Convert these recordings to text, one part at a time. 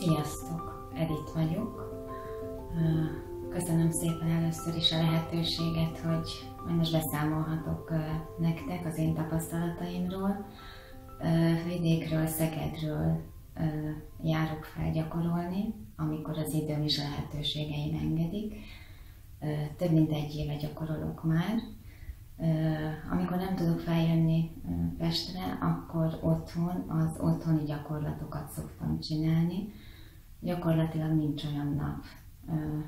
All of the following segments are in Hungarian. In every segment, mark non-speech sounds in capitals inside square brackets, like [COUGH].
Sziasztok! Edith vagyok. Köszönöm szépen először is a lehetőséget, hogy most beszámolhatok nektek az én tapasztalataimról. Vidékről, Szegedről járok fel gyakorolni, amikor az időm a lehetőségeim engedik. Több mint egy éve gyakorolok már. Amikor nem tudok feljönni Pestre, akkor otthon az otthoni gyakorlatokat szoktam csinálni. Gyakorlatilag nincs olyan nap,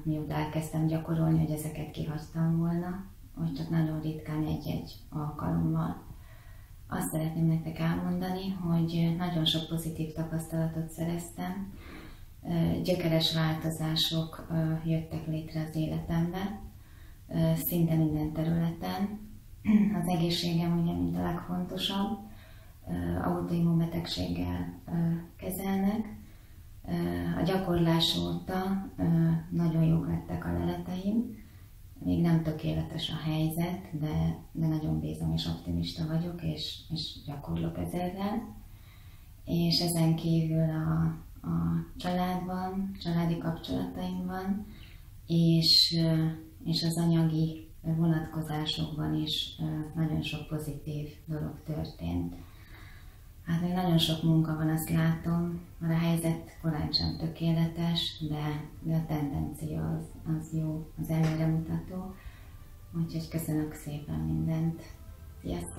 mióta elkezdtem gyakorolni, hogy ezeket kihagytam volna, hogy csak nagyon ritkán egy-egy alkalommal. Azt szeretném nektek elmondani, hogy nagyon sok pozitív tapasztalatot szereztem, gyökeres változások jöttek létre az életembe, szinte minden területen. [CLEARS THROAT] Az egészségem ugye mint a legfontosabb, autoimmunbetegséggel kezelnek. A gyakorlás óta nagyon jók lettek a leleteim, még nem tökéletes a helyzet, de, de nagyon bízom és optimista vagyok, és, és gyakorlok ezerrel. És ezen kívül a, a családban, családi kapcsolataimban, és, és az anyagi vonatkozásokban is nagyon sok pozitív dolog történt. Hát még nagyon sok munka van, azt látom, mert a helyzet korán sem tökéletes, de, de a tendencia az, az jó, az előremutató. Úgyhogy köszönök szépen mindent. Sziasztok!